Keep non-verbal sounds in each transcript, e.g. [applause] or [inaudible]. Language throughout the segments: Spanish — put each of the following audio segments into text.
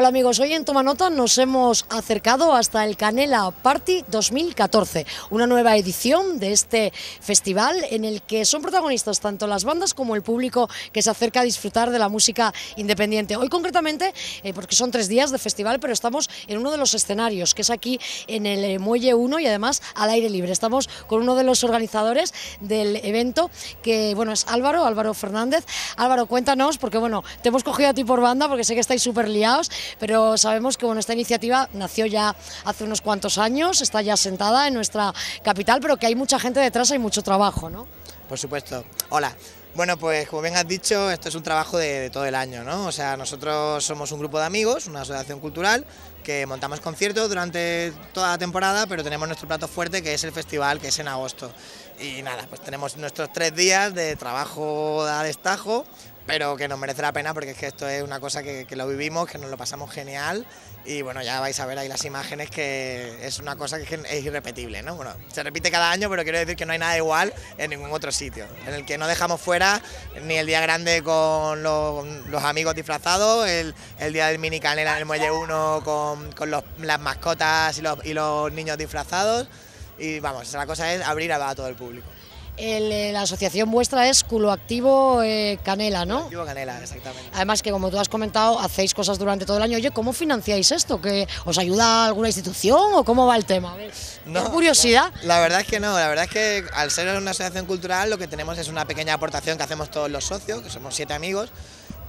Hola amigos, hoy en Toma Nota nos hemos acercado hasta el Canela Party 2014, una nueva edición de este festival en el que son protagonistas tanto las bandas como el público que se acerca a disfrutar de la música independiente. Hoy concretamente, eh, porque son tres días de festival, pero estamos en uno de los escenarios, que es aquí en el eh, Muelle 1 y además al aire libre. Estamos con uno de los organizadores del evento, que bueno, es Álvaro, Álvaro Fernández. Álvaro, cuéntanos, porque bueno, te hemos cogido a ti por banda porque sé que estáis súper liados, pero sabemos que bueno, esta iniciativa nació ya hace unos cuantos años, está ya sentada en nuestra capital, pero que hay mucha gente detrás, hay mucho trabajo, ¿no? Por supuesto. Hola. Bueno, pues como bien has dicho, esto es un trabajo de, todo el año, ¿no? O sea, nosotros somos un grupo de amigos, una asociación cultural, que montamos conciertos durante toda la temporada, pero tenemos nuestro plato fuerte que es el festival, que es en agosto. Y nada, pues tenemos nuestros tres días de trabajo a destajo, pero que nos merece la pena porque es que esto es una cosa que, lo vivimos, que nos lo pasamos genial y bueno, ya vais a ver ahí las imágenes que es una cosa que es irrepetible, ¿no? Bueno, se repite cada año, pero quiero decir que no hay nada igual en ningún otro sitio, en el que no dejamos fuera ni el día grande con los, amigos disfrazados, el, día del mini canela en el Muelle 1 con, las mascotas y los, y los niños disfrazados y vamos, la cosa es abrir a todo el público. Eh, la asociación vuestra es Culo Activo eh, Canela, ¿no? Activo Canela, exactamente. Además que como tú has comentado, hacéis cosas durante todo el año. Oye, ¿cómo financiáis esto? ¿Que ¿Os ayuda alguna institución o cómo va el tema? No, curiosidad? La, verdad es que no, la verdad es que al ser una asociación cultural lo que tenemos es una pequeña aportación que hacemos todos los socios, que somos siete amigos,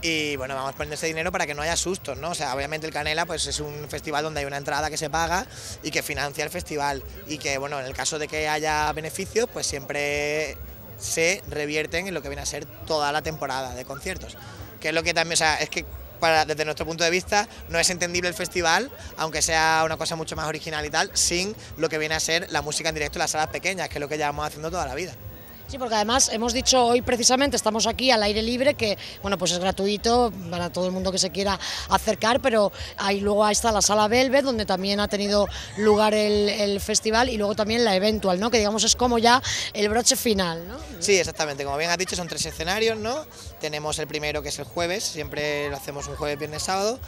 y bueno, vamos poniendo ese dinero para que no haya sustos, ¿no? O sea, obviamente el Canela pues es un festival donde hay una entrada que se paga y que financia el festival y que bueno, en el caso de que haya beneficios, pues siempre se revierten en lo que viene a ser toda la temporada de conciertos. Que es lo que también, o sea, es que para, desde nuestro punto de vista no es entendible el festival, aunque sea una cosa mucho más original y tal, sin lo que viene a ser la música en directo en las salas pequeñas, que es lo que llevamos haciendo toda la vida. Sí, porque además hemos dicho hoy precisamente, estamos aquí al aire libre, que bueno, pues es gratuito para todo el mundo que se quiera acercar, pero ahí luego está la sala Velvet, donde también ha tenido lugar el, festival, y luego también la Eventual, ¿no? que digamos es como ya el broche final. ¿no? Sí, exactamente, como bien has dicho, son tres escenarios, ¿no? Tenemos el primero que es el jueves, siempre lo hacemos un jueves, viernes, sábado,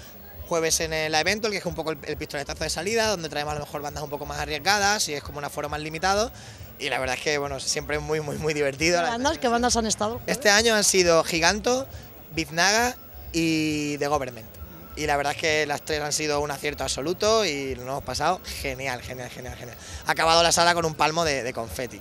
jueves en la evento, que es un poco el, pistoletazo de salida, donde traemos a lo mejor bandas un poco más arriesgadas y es como un aforo más limitado. Y la verdad es que bueno, siempre es muy, muy, muy divertido. ¿Qué bandas, ¿Qué bandas han estado? Este año han sido Giganto, Biznaga y The Government y la verdad es que las tres han sido un acierto absoluto y lo hemos pasado genial, genial, genial, genial. Ha acabado la sala con un palmo de, de, confeti.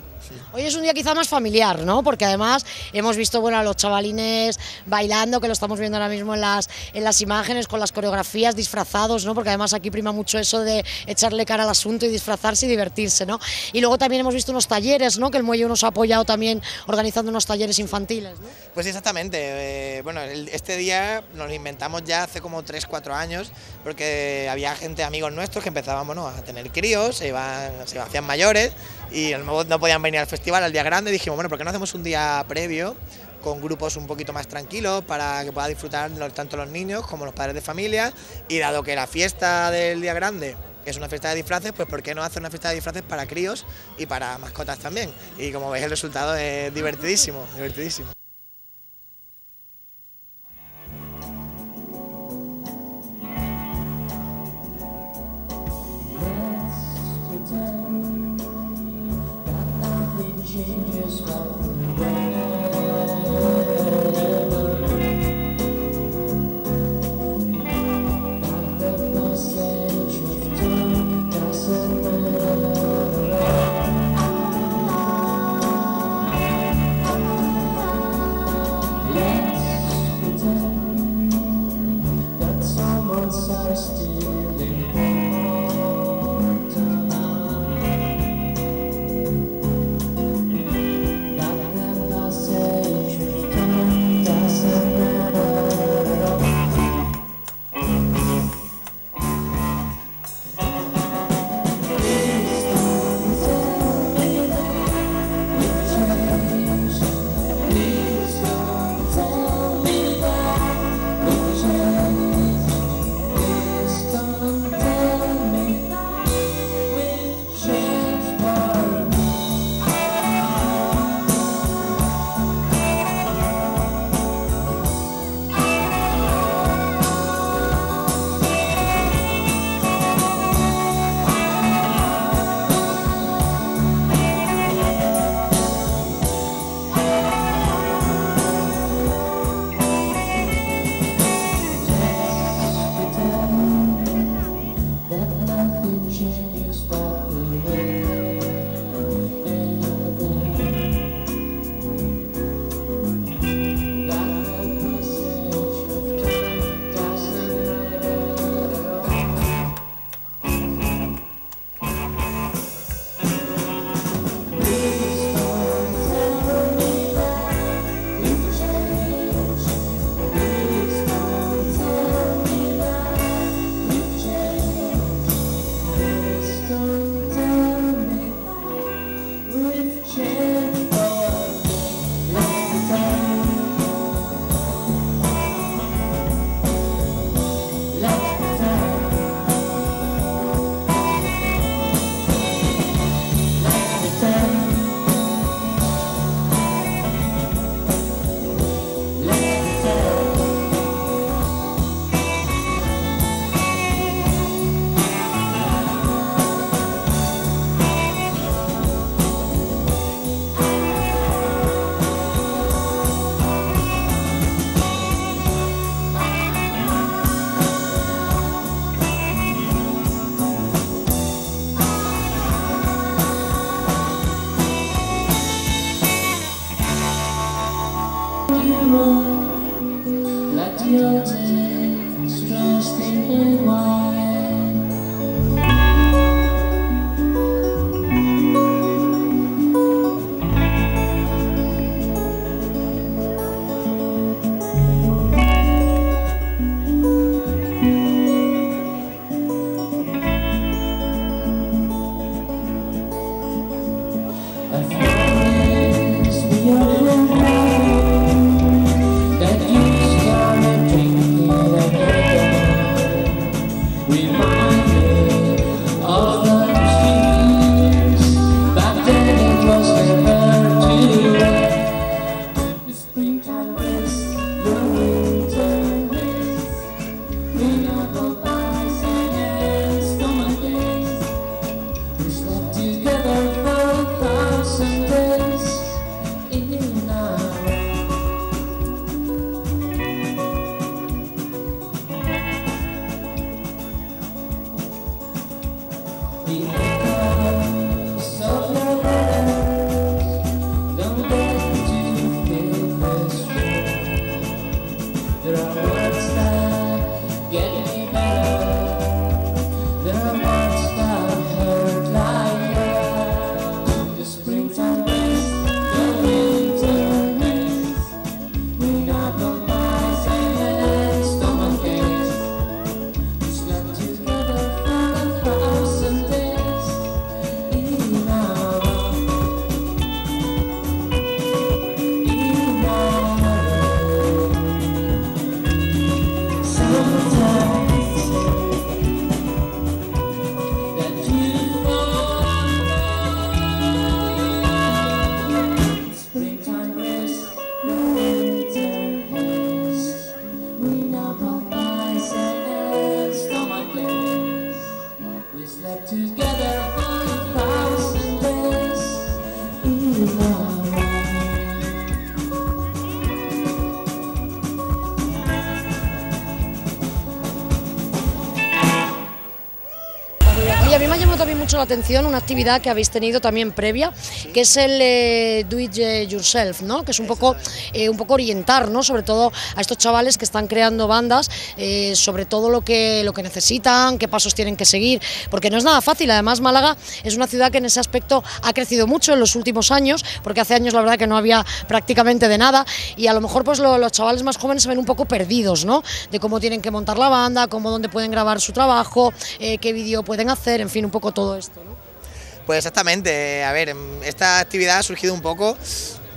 Hoy es un día quizá más familiar, ¿no? Porque además hemos visto bueno, a los chavalines bailando, que lo estamos viendo ahora mismo en las, en las imágenes, con las coreografías, disfrazados, ¿no? Porque además aquí prima mucho eso de echarle cara al asunto y disfrazarse y divertirse, ¿no? Y luego también hemos visto unos talleres, ¿no? Que el Muelle nos ha apoyado también organizando unos talleres infantiles, ¿no? Pues exactamente. Eh, bueno, este día nos lo inventamos ya hace como tres cuatro años, porque había gente, amigos nuestros, que empezaban a tener críos, se, iban, se hacían mayores y no podían venir al festival al día grande. dijimos, bueno, ¿por qué no hacemos un día previo? con grupos un poquito más tranquilos para que pueda disfrutar tanto los niños como los padres de familia y dado que la fiesta del día grande es una fiesta de disfraces, pues ¿por qué no hacer una fiesta de disfraces para críos y para mascotas también? Y como veis el resultado es divertidísimo, divertidísimo. together. La atención una actividad que habéis tenido también previa, que es el eh, Do It Yourself, ¿no? que es un poco, eh, un poco orientar, ¿no? sobre todo a estos chavales que están creando bandas, eh, sobre todo lo que, lo que necesitan, qué pasos tienen que seguir, porque no es nada fácil, además Málaga es una ciudad que en ese aspecto ha crecido mucho en los últimos años, porque hace años la verdad que no había prácticamente de nada, y a lo mejor pues los chavales más jóvenes se ven un poco perdidos, ¿no? de cómo tienen que montar la banda, cómo dónde pueden grabar su trabajo, qué vídeo pueden hacer, en fin, un poco todo esto. Pues exactamente, a ver, esta actividad ha surgido un poco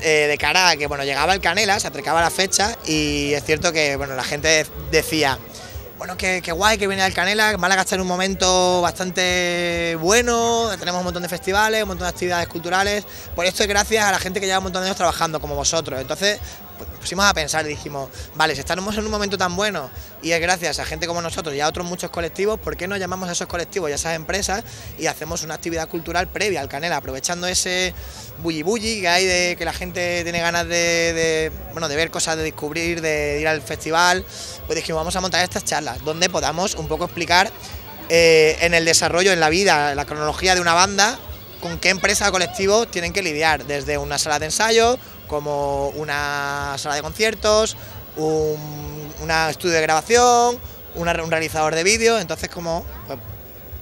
eh, de cara a que bueno, llegaba el Canela, se acercaba la fecha y es cierto que bueno, la gente decía, bueno, qué, guay que viene el Canela, Málaga está en un momento bastante bueno, tenemos un montón de festivales, un montón de actividades culturales, por esto es gracias a la gente que lleva un montón de años trabajando como vosotros, entonces pusimos a pensar y dijimos, vale, si estamos en un momento tan bueno y es gracias a gente como nosotros y a otros muchos colectivos, ¿por qué no llamamos a esos colectivos y a esas empresas y hacemos una actividad cultural previa al Canela, aprovechando ese bulli bulli que hay de que la gente tiene ganas de, bueno, de ver cosas, de descubrir, de ir al festival, pues dijimos, vamos a montar estas charlas donde podamos un poco explicar eh, en el desarrollo, en la vida, la cronología de una banda, con qué empresa o colectivo tienen que lidiar, desde una sala de ensayo, como una sala de conciertos, un estudio de grabación, un realizador de vídeo, entonces como pues,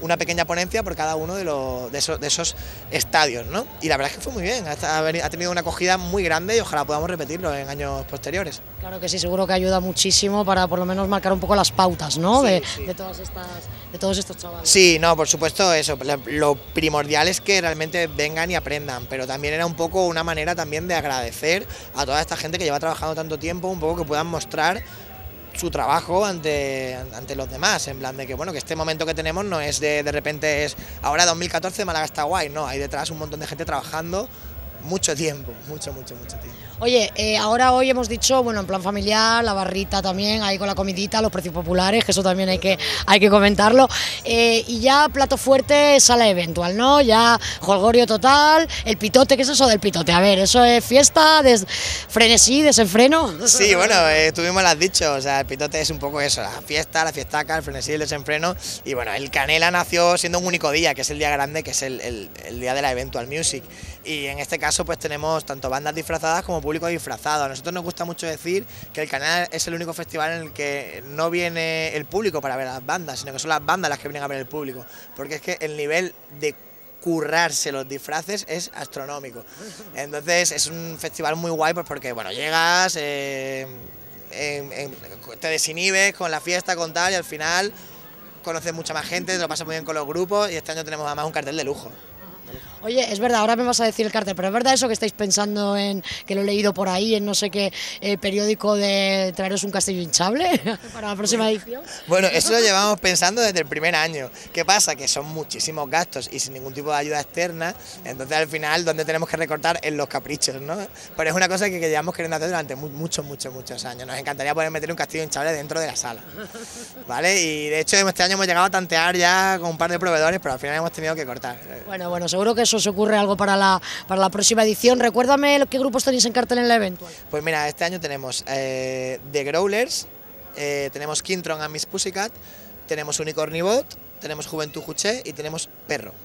una pequeña ponencia por cada uno de, los, de, esos, estadios, ¿no? Y la verdad es que fue muy bien, ha, tenido una acogida muy grande y ojalá podamos repetirlo en años posteriores. Claro que sí, seguro que ayuda muchísimo para por lo menos marcar un poco las pautas, ¿no? de, todas estas, de todos estos chavales. Sí, no, por supuesto eso, lo primordial es que realmente vengan y aprendan, pero también era un poco una manera también de agradecer a toda esta gente que lleva trabajando tanto tiempo, un poco que puedan mostrar su trabajo ante, ante los demás, en plan de que bueno, que este momento que tenemos no es de de repente es ahora 2014 Málaga está guay, no, hay detrás un montón de gente trabajando mucho tiempo, mucho, mucho, mucho tiempo. Oye, eh, ahora hoy hemos dicho, bueno, en plan familiar, la barrita también, ahí con la comidita, los precios populares, que eso también hay que, hay que comentarlo. Eh, y ya plato fuerte, sala eventual, ¿no? Ya jolgorio total, el pitote, ¿qué es eso del pitote? A ver, ¿eso es fiesta, des, frenesí, desenfreno? [laughs] Sí, bueno, eh, tú mismo lo has dicho, o sea, el pitote es un poco eso, la fiesta, la fiestaca, el frenesí, el desenfreno. Y bueno, el Canela nació siendo un único día, que es el día grande, que es el, el, el día de la Eventual Music. Y en este caso, pues tenemos tanto bandas disfrazadas como público disfrazado. A nosotros nos gusta mucho decir que el canal es el único festival en el que no viene el público para ver a las bandas, sino que son las bandas las que vienen a ver el público. Porque es que el nivel de currarse los disfraces es astronómico. Entonces es un festival muy guay pues porque bueno, llegas, eh, te desinhibes con la fiesta, con tal, y al final conoces mucha más gente, te lo pasas muy bien con los grupos y este año tenemos además un cartel de lujo. Oye, es verdad, ahora me vas a decir el cartel, pero es verdad eso que estáis pensando en, que lo he leído por ahí, en no sé qué eh, periódico de traeros un castillo hinchable [laughs] para la próxima edición. Bueno, eso lo llevamos pensando desde el primer año. ¿Qué pasa? Que son muchísimos gastos y sin ningún tipo de ayuda externa, entonces al final donde tenemos que recortar en los caprichos, ¿no? Pero es una cosa que, llevamos queriendo hacer durante muchos, muchos, muchos años. Nos encantaría poder meter un castillo hinchable dentro de la sala, ¿vale? Y de hecho este año hemos llegado a tantear ya con un par de proveedores, pero al final hemos tenido que cortar. Bueno, bueno, seguro que eso se ocurre algo para la, para la próxima edición. Recuérdame qué grupos tenéis en cartel en el evento. Pues mira, este año tenemos eh, The Growlers, eh, tenemos Kintron a Miss Pussycat, tenemos Unicornibot, tenemos Juventud Juché y tenemos Perro.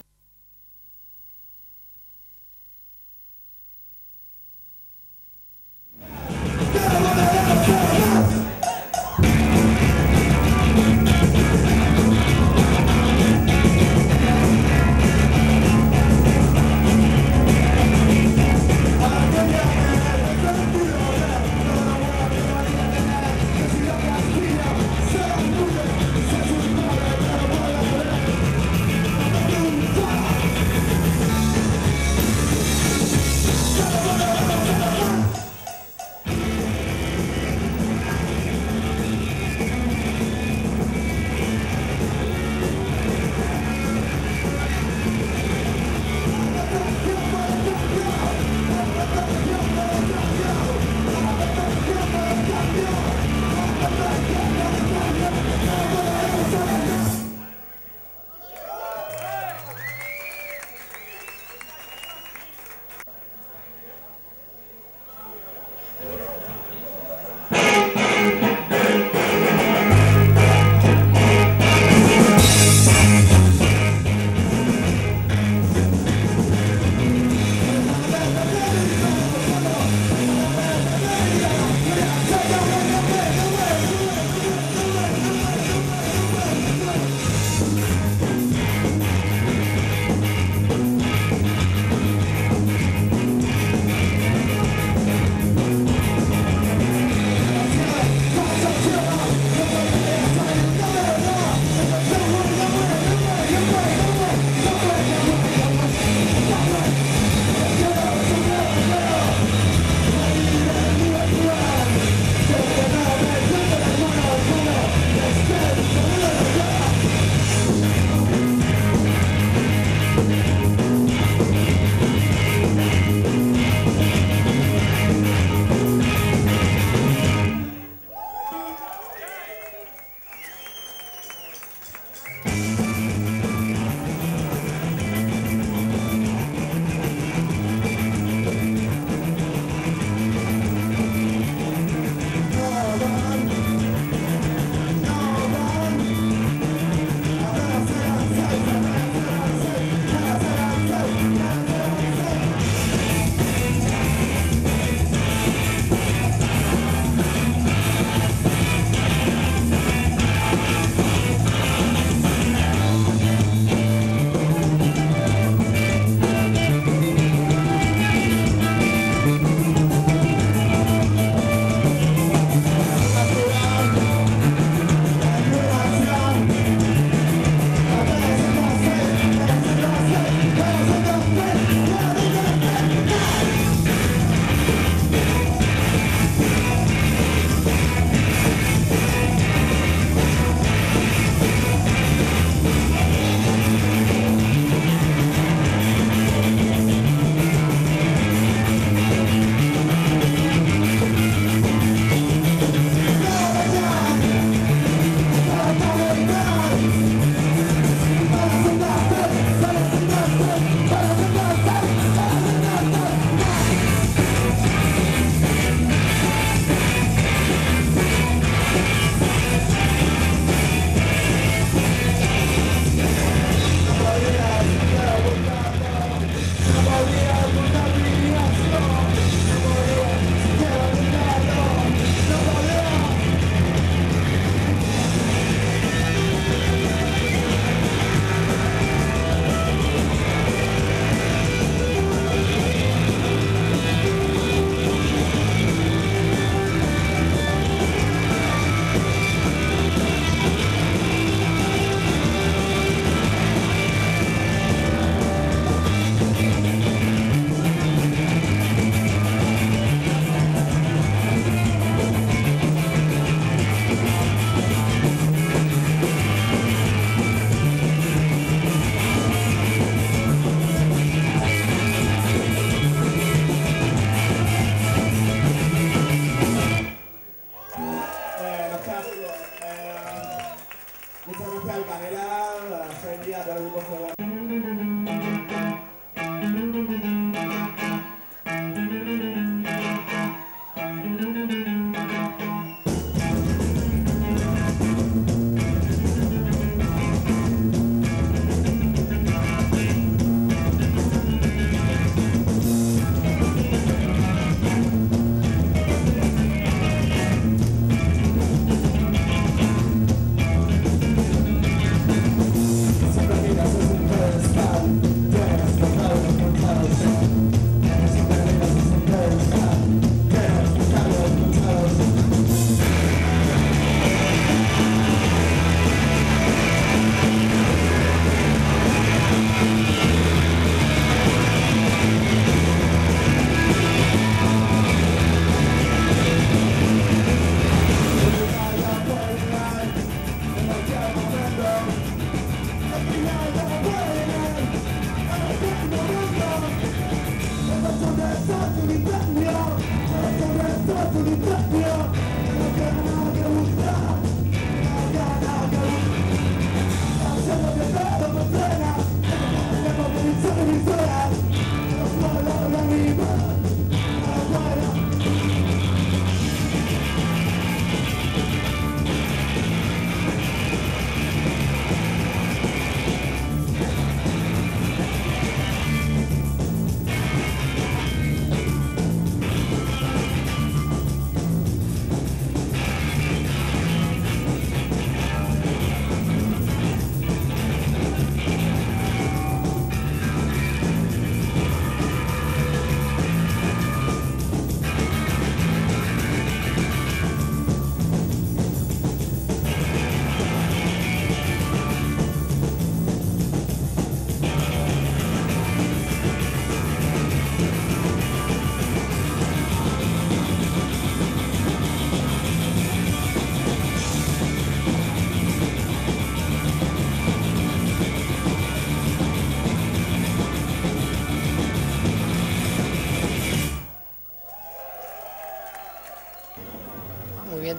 We got up, I'm gonna.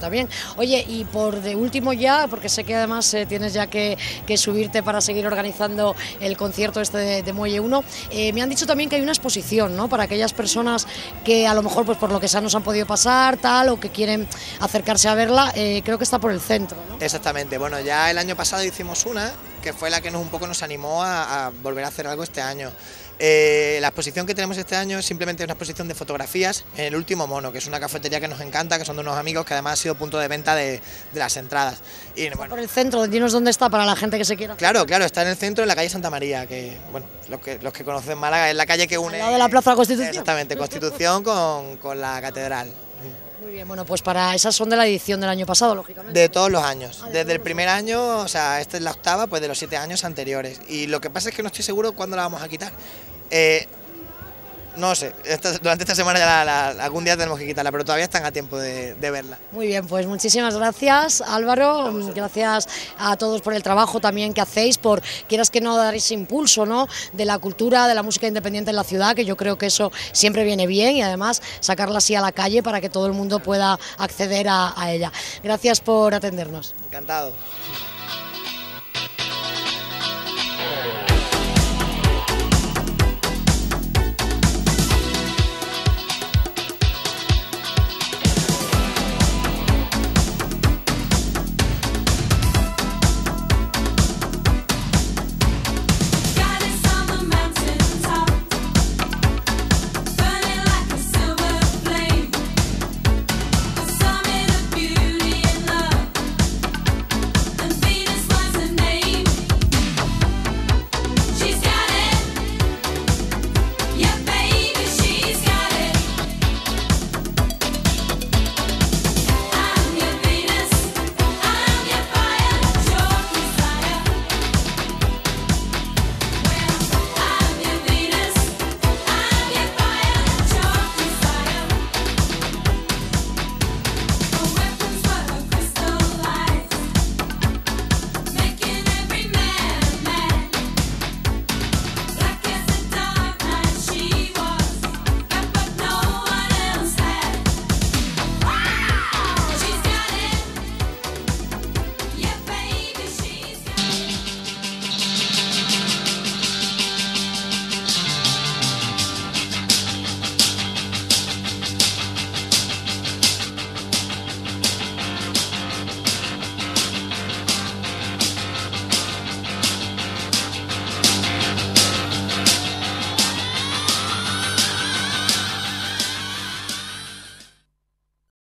También. Oye, y por de último ya, porque sé que además eh, tienes ya que, subirte para seguir organizando el concierto este de, Muelle 1, eh, me han dicho también que hay una exposición, ¿no? Para aquellas personas que a lo mejor pues por lo que sea nos han podido pasar, tal, o que quieren acercarse a verla, eh, creo que está por el centro, Exactamente, bueno, ya el año pasado hicimos una, que fue la que nos un poco nos animó a volver a hacer algo este año. Eh, la exposición que tenemos este año es simplemente una exposición de fotografías en el último mono, que es una cafetería que nos encanta, que son de unos amigos que además ha sido punto de venta de, las entradas. Y, bueno, por el centro, dinos dónde está para la gente que se quiera. Claro, claro, está en el centro, en la calle Santa María, que bueno, los que, los que conocen Málaga es la calle que une. Al lado de la Plaza Constitución. Exactamente, Constitución con, con la catedral. Muy bien, bueno, pues para esas son de la edición del año pasado, lógicamente. De todos los años. Ah, Desde el primer año, o sea, esta es la octava, pues de los siete años anteriores. Y lo que pasa es que no estoy seguro cuándo la vamos a quitar. Eh, no sé, durante esta semana ya algún día tenemos que quitarla, pero todavía están a tiempo de, verla. Muy bien, pues muchísimas gracias Álvaro, gracias a todos por el trabajo también que hacéis, por quieras que no dar ese impulso ¿no? de la cultura, de la música independiente en la ciudad, que yo creo que eso siempre viene bien y además sacarla así a la calle para que todo el mundo pueda acceder a ella. Gracias por atendernos. Encantado.